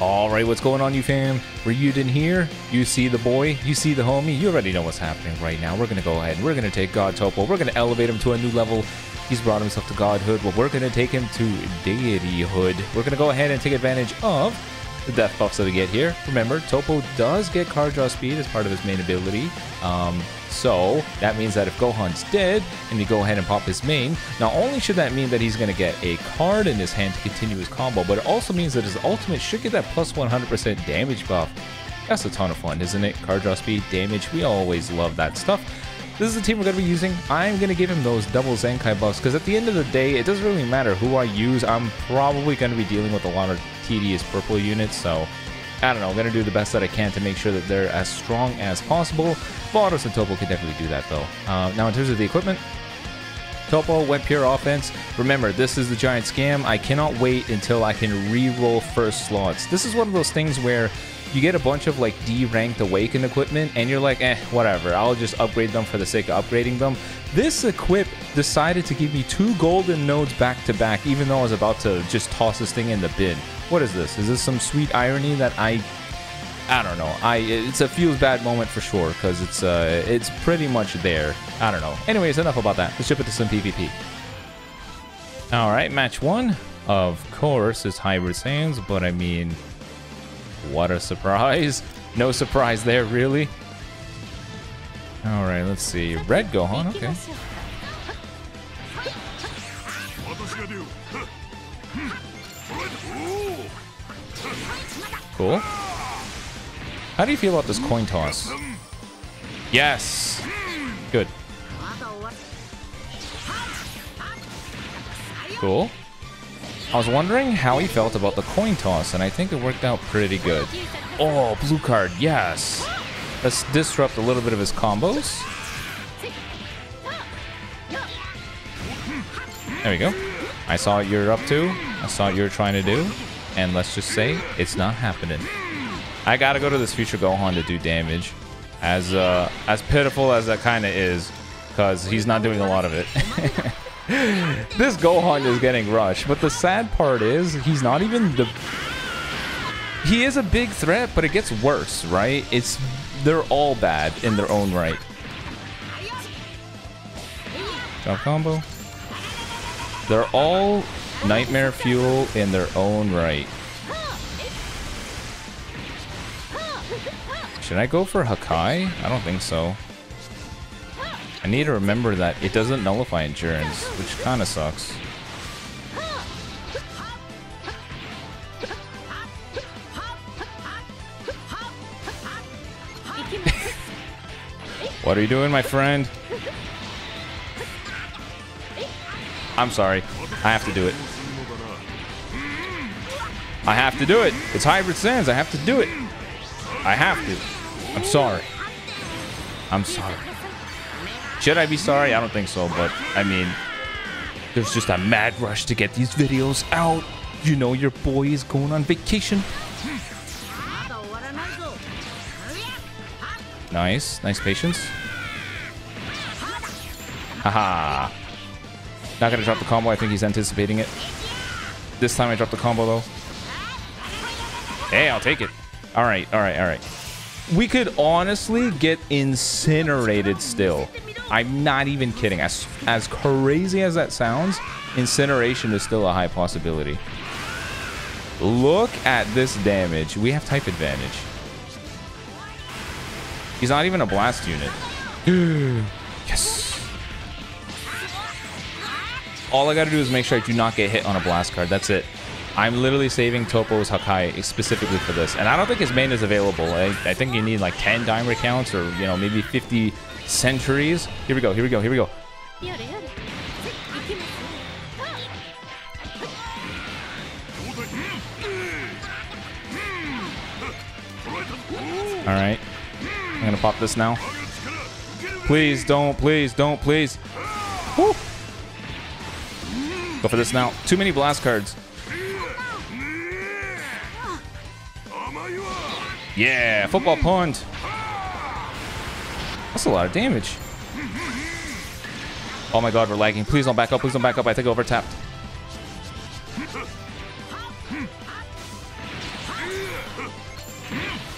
All right, what's going on, you fam? Raiyuden here. You see the boy, you see the homie. You already know what's happening right now. We're gonna go ahead and we're gonna take God Toppo. We're gonna elevate him to a new level. He's brought himself to godhood. Well, we're gonna take him to deityhood. We're gonna go ahead and take advantage of the death buffs that we get here. Remember, Toppo does get card draw speed as part of his main ability. Um, so that means that if Gohan's dead and you go ahead and pop his main, not only should that mean that he's going to get a card in his hand to continue his combo, but it also means that his ultimate should get that plus 100% damage buff. That's a ton of fun, isn't it? Card draw speed, damage, we always love that stuff. This is the team we're going to be using. I'm going to give him those double Zenkai buffs because at the end of the day, it doesn't really matter who I use. I'm probably going to be dealing with a lot of tedious purple units, so I don't know. I'm going to do the best that I can to make sure that they're as strong as possible. Vados and Toppo can definitely do that, though. Uh, now, in terms of the equipment, Toppo went pure offense. Remember, this is the giant scam. I cannot wait until I can re-roll first slots. This is one of those things where you get a bunch of like D-ranked awakened equipment and you're like, eh, whatever. I'll just upgrade them for the sake of upgrading them. This equip decided to give me two golden nodes back to back, even though I was about to just toss this thing in the bin. What is this? Is this some sweet irony that I I don't know. I it's a feels bad moment for sure because it's uh it's pretty much there. I don't know. Anyways, enough about that. Let's jump into some PvP. All right, match one. Of course, is Hybrid Saiyans, but I mean, what a surprise. No surprise there, really. Alright, let's see. Red Gohan, okay. Cool. How do you feel about this coin toss? Yes! Good. Cool. I was wondering how he felt about the coin toss, and I think it worked out pretty good. Oh, blue card, yes. Let's disrupt a little bit of his combos. There we go. I saw what you're up to. I saw what you're trying to do. And let's just say, it's not happening. I gotta go to this future Gohan to do damage. As uh, as pitiful as that kind of is, because he's not doing a lot of it. this Gohan is getting rushed, but the sad part is he's not even the. He is a big threat, but it gets worse, right? It's they're all bad in their own right. Combo. They're all nightmare fuel in their own right. Should I go for Hakai? I don't think so. I need to remember that it doesn't nullify endurance, which kind of sucks. what are you doing, my friend? I'm sorry. I have to do it. I have to do it. It's Hybrid Saiyans. I have to do it. I have to. I'm sorry. I'm sorry. Should I be sorry? I don't think so, but I mean, there's just a mad rush to get these videos out. You know your boy is going on vacation. Nice. Nice patience. Haha. Not gonna drop the combo. I think he's anticipating it. This time I drop the combo though. Hey, I'll take it. All right, all right, all right. We could honestly get incinerated still. I'm not even kidding. As as crazy as that sounds, incineration is still a high possibility. Look at this damage. We have type advantage. He's not even a blast unit. yes. All I gotta do is make sure I do not get hit on a blast card. That's it. I'm literally saving Toppo's Hakai specifically for this. And I don't think his main is available. I, I think you need like 10 diamond counts or, you know, maybe 50 centuries. Here we go, here we go, here we go. All right. I'm gonna pop this now. Please don't, please don't, please. Woo. Go for this now. Too many blast cards. Yeah, football punt. That's a lot of damage. Oh my god, we're lagging. Please don't back up. Please don't back up. I think I overtapped.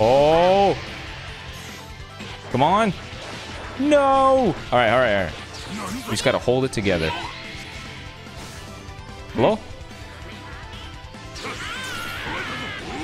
Oh! Come on! No! Alright, alright, alright. We just gotta hold it together. Hello?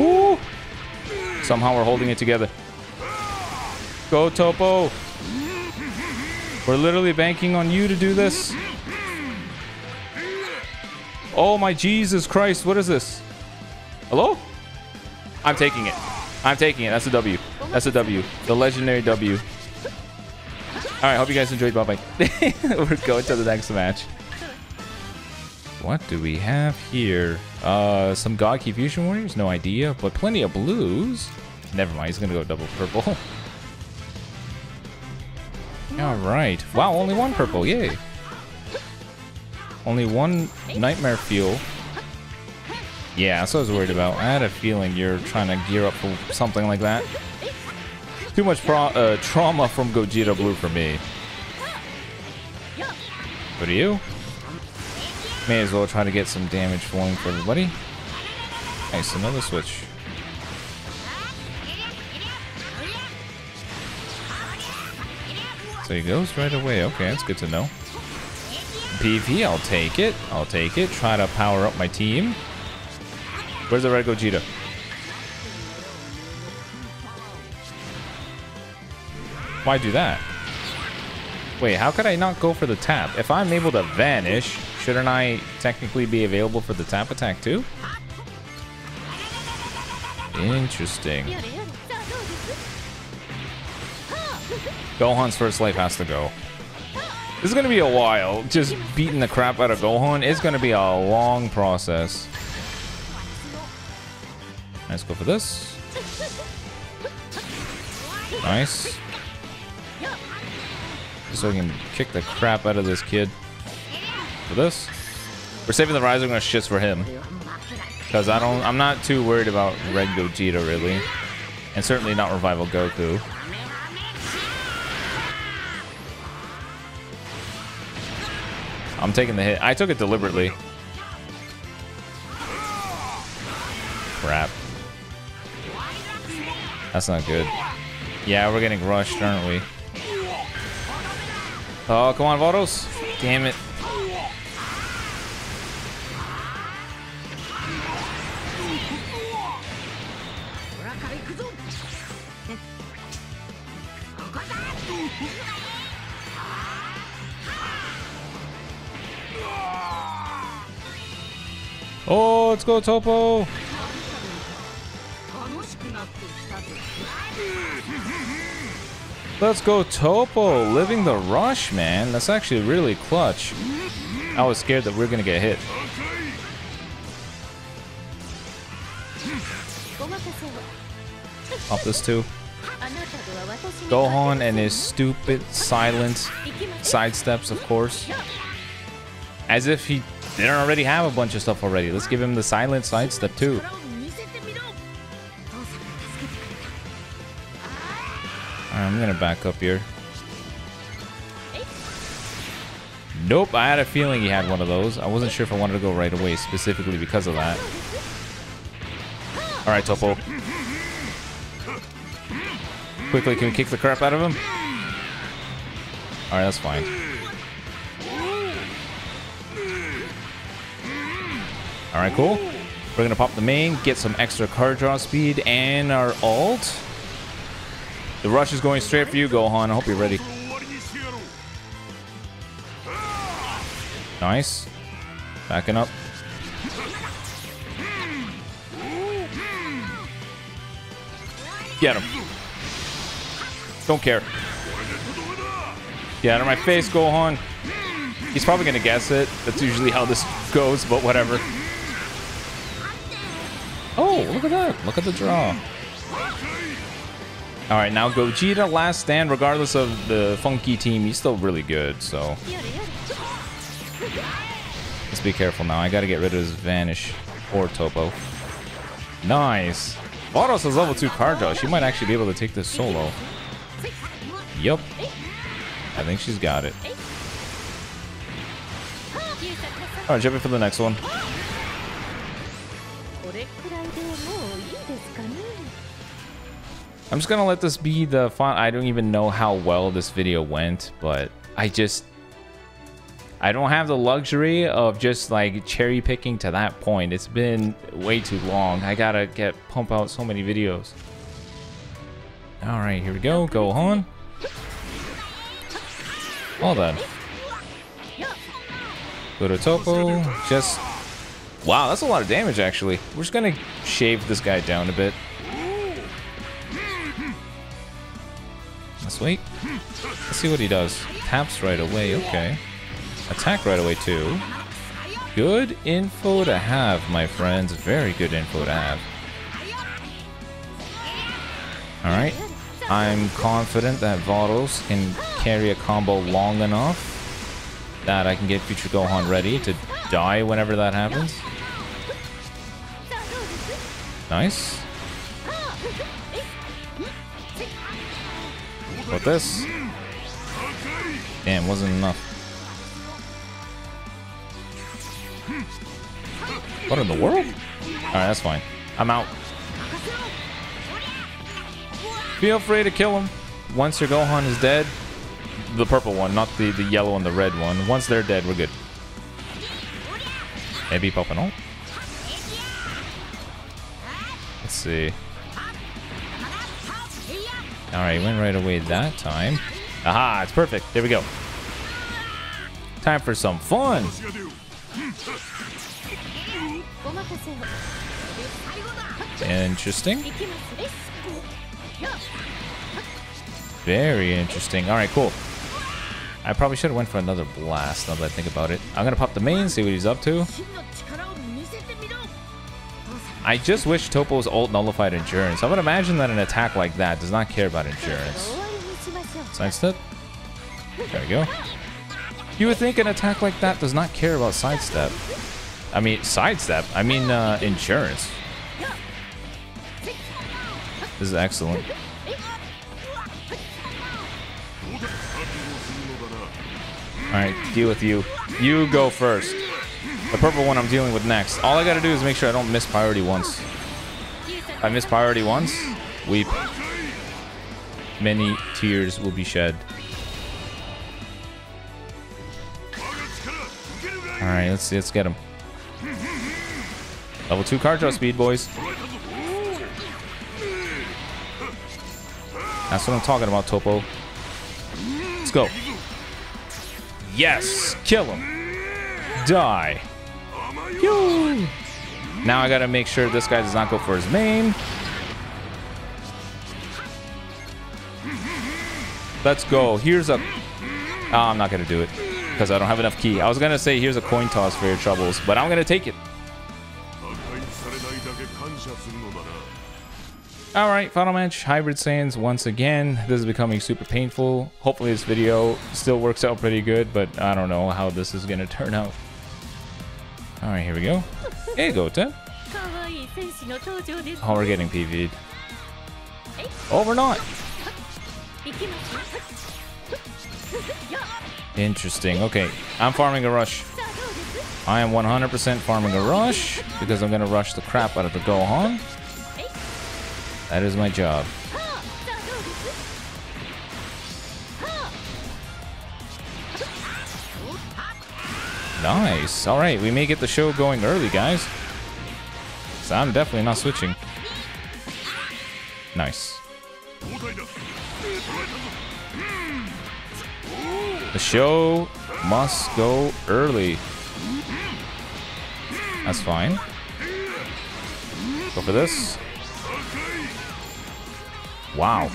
Ooh! Somehow we're holding it together. Go, Toppo! We're literally banking on you to do this. Oh my Jesus Christ, what is this? Hello? I'm taking it. I'm taking it. That's a W. That's a W. The legendary W. All right, hope you guys enjoyed. Bye bye. We're going to the next match. What do we have here? Uh, some God Ki Fusion Warriors? No idea, but plenty of blues. Never mind, he's gonna go double purple. All right. Wow, only one purple. Yay. Only one Nightmare Fuel. Yeah, that's what I was worried about. I had a feeling you're trying to gear up for something like that. Too much uh, trauma from Gogeta Blue for me. Are you? May as well try to get some damage flowing for everybody. Nice, another switch. So he goes right away. Okay, that's good to know. PvP, I'll take it. I'll take it. Try to power up my team. Where's the red Gogeta? Why do that? Wait, how could I not go for the tap? If I'm able to vanish, shouldn't I technically be available for the tap attack too? Interesting. Gohan's first life has to go. This is gonna be a while. Just beating the crap out of Gohan is gonna be a long process. Let's go for this. Nice. Just so we can kick the crap out of this kid. For this. We're saving the Rising Rush just for him. Because I don't I'm not too worried about Red Gogeta really. And certainly not Revival Goku. I'm taking the hit. I took it deliberately. Crap. That's not good. Yeah, we're getting rushed, aren't we? Oh, come on, Vados. Damn it. Oh, let's go, Toppo. Let's go, Toppo. Living the rush, man. That's actually really clutch. I was scared that we going to get hit. Up this too. Gohan and his stupid, silent sidesteps, of course. As if he didn't already have a bunch of stuff already. Let's give him the silent sidestep too. I'm gonna back up here. Nope, I had a feeling he had one of those. I wasn't sure if I wanted to go right away specifically because of that. Alright, Toppo. Quickly, can we kick the crap out of him? Alright, that's fine. Alright, cool. We're gonna pop the main, get some extra card draw speed, and our alt. The rush is going straight for you, Gohan. I hope you're ready. Nice. Backing up. Get him. Don't care. Get out of my face, Gohan. He's probably going to guess it. That's usually how this goes, but whatever. Look at the draw. All right, now Gogeta last stand. Regardless of the funky team, he's still really good, so... Let's be careful now. I got to get rid of his Vanish or Toppo. Nice. Vados is level 2 card draw. She might actually be able to take this solo. Yep. I think she's got it. Alright, jumping for the next one. I'm just gonna let this be the font. I don't even know how well this video went, but I just I don't have the luxury of just like cherry picking to that point. It's been way too long. I gotta get pump out so many videos. All right, here we go. Go on. Well then. Go to Toppo. Just wow, that's a lot of damage actually. We're just gonna shave this guy down a bit. Wait. Let's see what he does. Taps right away. Okay. Attack right away too. Good info to have, my friends. Very good info to have. Alright. I'm confident that Vados can carry a combo long enough that I can get Future Gohan ready to die whenever that happens. Nice. What this? Damn, wasn't enough. What in the world? Alright, that's fine. I'm out. Feel free to kill him. Once your Gohan is dead, the purple one, not the, the yellow and the red one. Once they're dead, we're good. Maybe popping ult. Let's see. Alright, went right away that time. Aha, it's perfect. There we go. Time for some fun. Interesting. Very interesting. Alright, cool. I probably should have went for another blast now that I think about it. I'm gonna pop the main, see what he's up to. I just wish Toppo's ult nullified endurance. I would imagine that an attack like that does not care about endurance. Sidestep. There we go. You would think an attack like that does not care about sidestep. I mean, sidestep. I mean, uh. This is excellent. Alright, deal with you. You go first. The purple one I'm dealing with next. All I gotta do is make sure I don't miss priority once. I miss priority once, weep. Many tears will be shed. Alright, let's see, let's get him. Level 2 card draw speed, boys. That's what I'm talking about, Toppo. Let's go. Yes! Kill him. Die. Now I gotta make sure this guy does not go for his main. Let's go. Here's a... Oh, I'm not gonna do it because I don't have enough key. I was gonna say here's a coin toss for your troubles, but I'm gonna take it. All right, final match, Hybrid Saiyans once again. This is becoming super painful. Hopefully this video still works out pretty good, but I don't know how this is gonna turn out. All right, here we go. Hey, Gota. Oh, we're getting PV'd. Eh? Oh, we're not. Interesting. Okay, I'm farming a rush. I am 100% farming a rush because I'm gonna rush the crap out of the Gohan. Eh? That is my job. Nice. All right, we may get the show going early, guys. So I'm definitely not switching. Nice. The show must go early. That's fine. Go for this. Wow.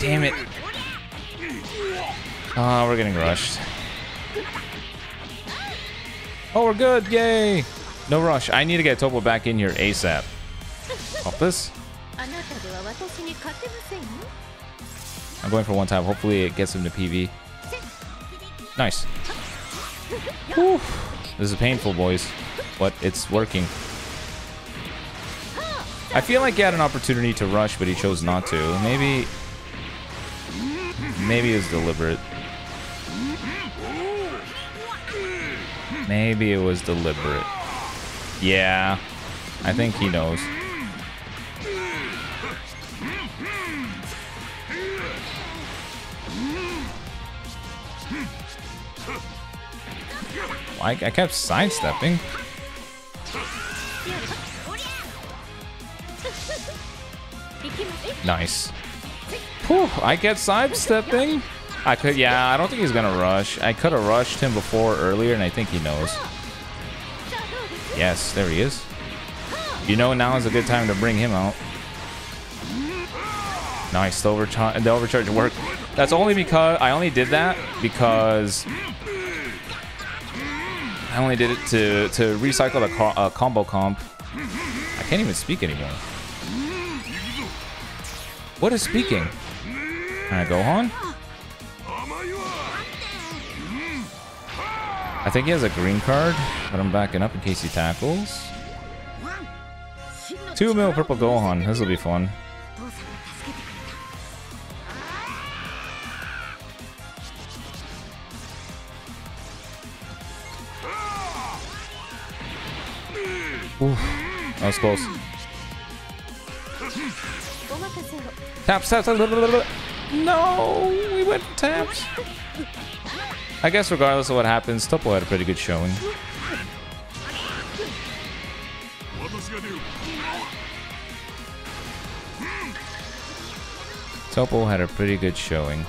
Damn it. Oh, we're getting rushed. Oh, we're good. Yay. No rush. I need to get Toppo back in here ASAP. Pop this. I'm going for one time. Hopefully it gets him to PV. Nice. Whew. This is painful, boys. But it's working. I feel like he had an opportunity to rush, but he chose not to. Maybe... Maybe it was deliberate. Maybe it was deliberate. Yeah, I think he knows. I, I kept sidestepping. Nice. Whew, I get sidestepping. I could, yeah, I don't think he's gonna rush. I could have rushed him before earlier, and I think he knows. Yes, there he is. You know now is a good time to bring him out. Nice, the overcharge, the overcharge worked. That's only because I only did that because I only did it to to recycle the co uh, combo comp. I can't even speak anymore. What is speaking? Can I go on? I think he has a green card, but I'm backing up in case he tackles. Two mil purple Gohan. This will be fun. Oof. That was close. Taps, taps, taps. Blah, blah, no, we went taps. I guess regardless of what happens, Toppo had a pretty good showing. Toppo had a pretty good showing.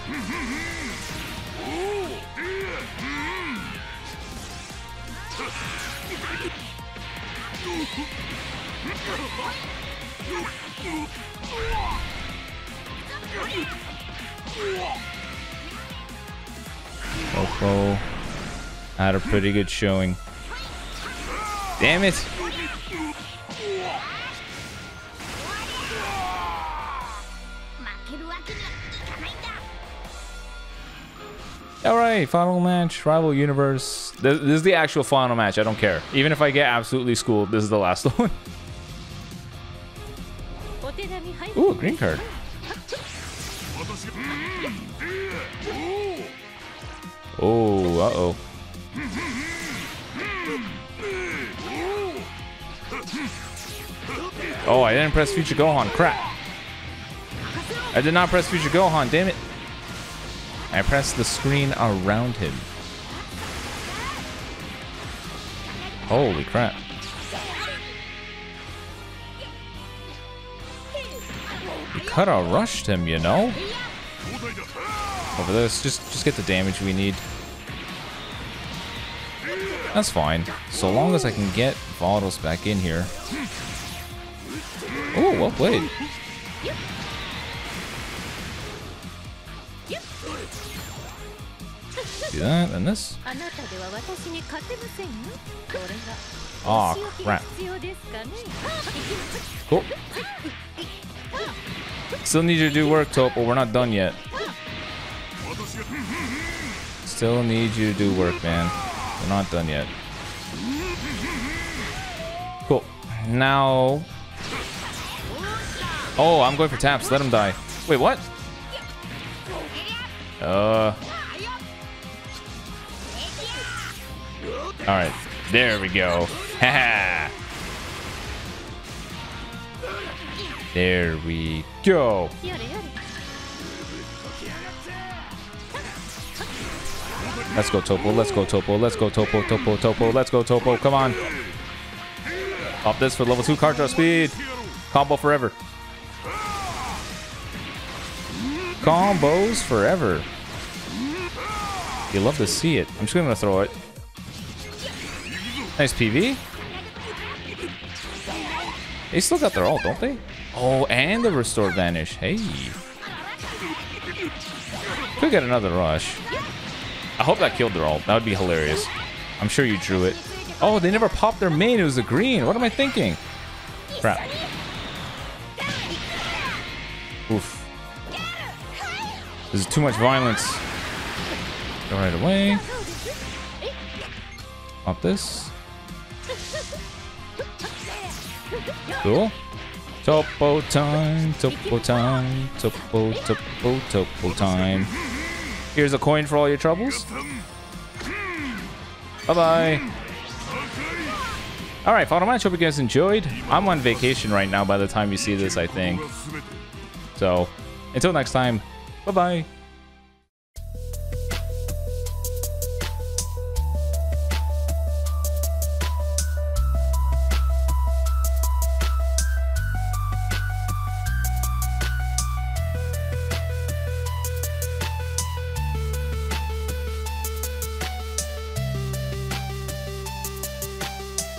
Toppo had a pretty good showing. Damn it! Alright, final match, Rival Universe. This, this is the actual final match, I don't care. Even if I get absolutely schooled, this is the last one. Ooh, green card. Oh, uh-oh. Oh, I didn't press Future Gohan. Crap. I did not press Future Gohan, damn it. I pressed the screen around him. Holy crap. You coulda rushed him, you know? over this. Just, just get the damage we need. That's fine. So long as I can get Volatiles back in here. Oh, well played. Do that and this. Aw, oh, crap. Cool. Still need you to do work, Top, but we're not done yet. Still need you to do work, man. We're not done yet. Cool. Now. Oh, I'm going for taps. Let him die. Wait, what? Uh. All right. There we go. Haha. there we go. Let's go Toppo. Let's go Toppo. Let's go Toppo. Toppo. Toppo. Let's go Toppo. Come on. Pop this for level two card draw speed. Combo forever. Combos forever. You love to see it. I'm just gonna throw it. Nice PV. They still got their ult, don't they? Oh, and the restore vanish. Hey. Could get another rush. I hope that killed their ult. That would be hilarious. I'm sure you drew it. Oh, they never popped their main. It was the green. What am I thinking? Crap. Oof. This is too much violence. Go right away. Pop this. Cool. Toppo time, toppo time, toppo, toppo, toppo time. Here's a coin for all your troubles. Bye-bye. Alright, final match. Hope you guys enjoyed. I'm on vacation right now by the time you see this, I think. So, until next time, bye-bye.